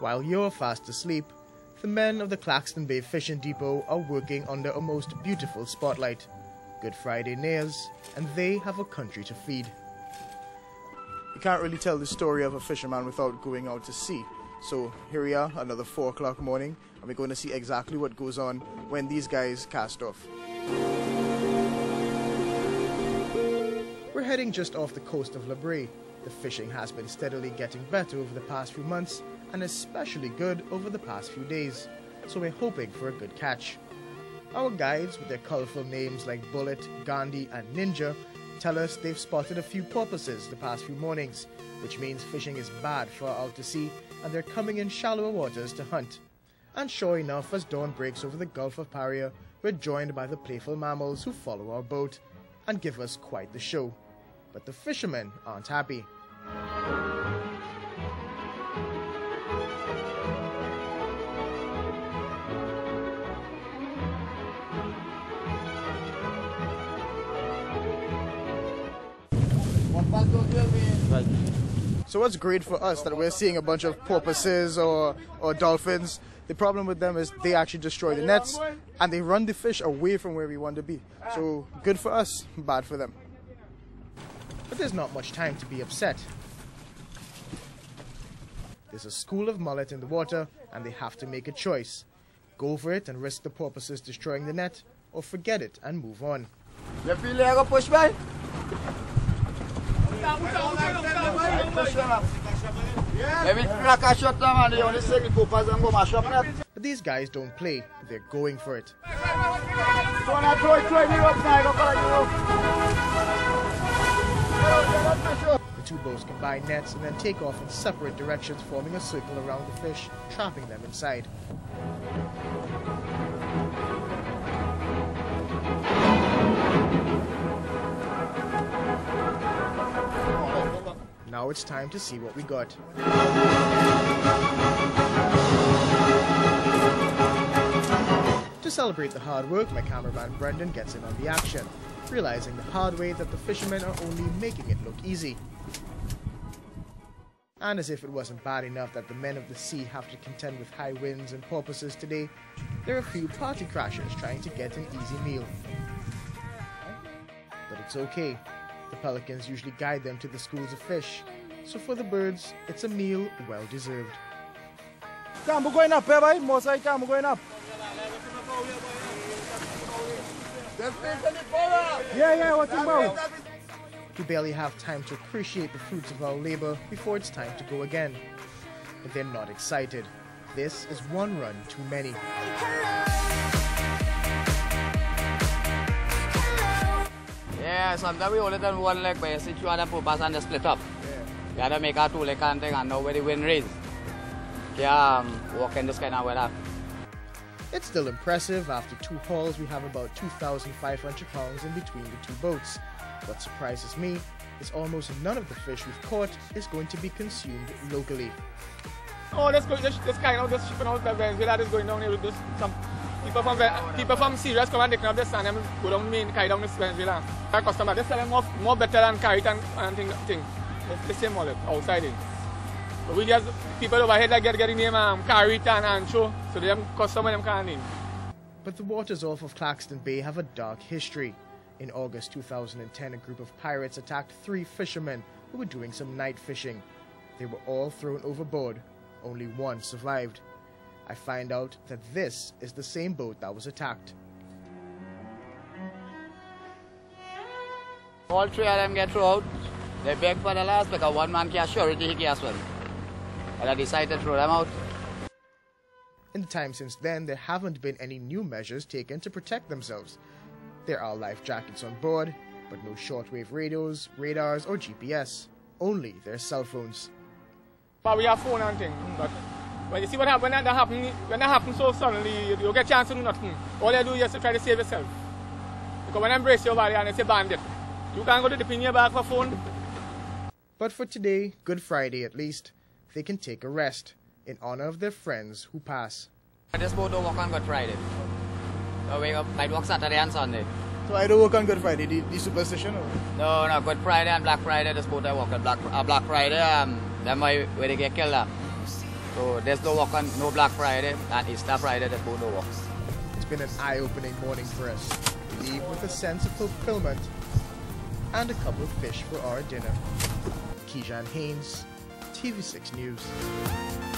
While you're fast asleep, the men of the Claxton Bay Fishing Depot are working under a most beautiful spotlight. Good Friday nears, and they have a country to feed. You can't really tell the story of a fisherman without going out to sea. So here we are, another 4 o'clock morning, and we're going to see exactly what goes on when these guys cast off. We're heading just off the coast of La Brea. The fishing has been steadily getting better over the past few months, and especially good over the past few days, so we're hoping for a good catch. Our guides, with their colorful names like Bullet, Gandhi, and Ninja, tell us they've spotted a few porpoises the past few mornings, which means fishing is bad for out to sea, and they're coming in shallower waters to hunt. And sure enough, as dawn breaks over the Gulf of Paria, we're joined by the playful mammals who follow our boat and give us quite the show. But the fishermen aren't happy. So what's great for us that we're seeing a bunch of porpoises or, or dolphins. The problem with them is they actually destroy the nets and they run the fish away from where we want to be. So good for us, bad for them. But there's not much time to be upset. There's a school of mullet in the water and they have to make a choice. Go for it and risk the porpoises destroying the net or forget it and move on. You feel like a push these guys don't play, they're going for it. The two boats combine nets and then take off in separate directions, forming a circle around the fish, trapping them inside. Now it's time to see what we got. To celebrate the hard work, my cameraman Brendan gets in on the action, realizing the hard way that the fishermen are only making it look easy. And as if it wasn't bad enough that the men of the sea have to contend with high winds and porpoises today, there are a few party crashers trying to get an easy meal. But it's okay. The pelicans usually guide them to the schools of fish, so for the birds, it's a meal well deserved. Campo going up, eh, boy? Mosa, campo going up. Yeah, yeah, what's about? We barely have time to appreciate the fruits of our labor before it's time to go again. But they're not excited. This is one run too many. Yeah, sometimes we only done one leg, but you see two other poppers and they split up. You gotta make a two leg and thing and know where the wind raise. Yeah, um, walk in this kind of weather. It's still impressive. After two hauls, we have about 2,500 pounds in between the two boats. What surprises me is almost none of the fish we've caught is going to be consumed locally. Oh, this, this, this kind of this shipping out the Venezuela is going down here with this, some people from people from Syria come and they can up this and them go down main carry down this Venezuela. Our customer they sell them more, more better than carry and, and thing, thing. The same wallet outside it. But we just people over here that get getting name um, carry it and, and show so them customer them can't name. But the waters off of Claxton Bay have a dark history. In August 2010, a group of pirates attacked three fishermen who were doing some night fishing. They were all thrown overboard. Only one survived. I find out that this is the same boat that was attacked. All three of them get thrown out. They beg for the last because one man can't surety he can't swim. And I decided to throw them out. In the time since then, there haven't been any new measures taken to protect themselves. There are life jackets on board, but no shortwave radios, radars, or GPS. Only their cell phones. But we have phone and thing. But when you see what happen, when that happen, when that happens so suddenly, you, you get chance to do nothing. All you do is to try to save yourself. Because when I embrace your body and it's a bandit, you can't go to the pin your bag for phone. But for today, Good Friday at least, they can take a rest in honor of their friends who pass. I just don't work on Good Friday. So we might work Saturday and Sunday. So I don't work on Good Friday, the, the superstition. Or? No, no, Good Friday and Black Friday, this boat I work on Black, uh, Black Friday, um, them why where they get killed at. So there's no walk on no Black Friday and Easter Friday there's no work. It's been an eye-opening morning for us. We leave with a sense of fulfillment and a couple of fish for our dinner. Kejan Haynes, TV6 News.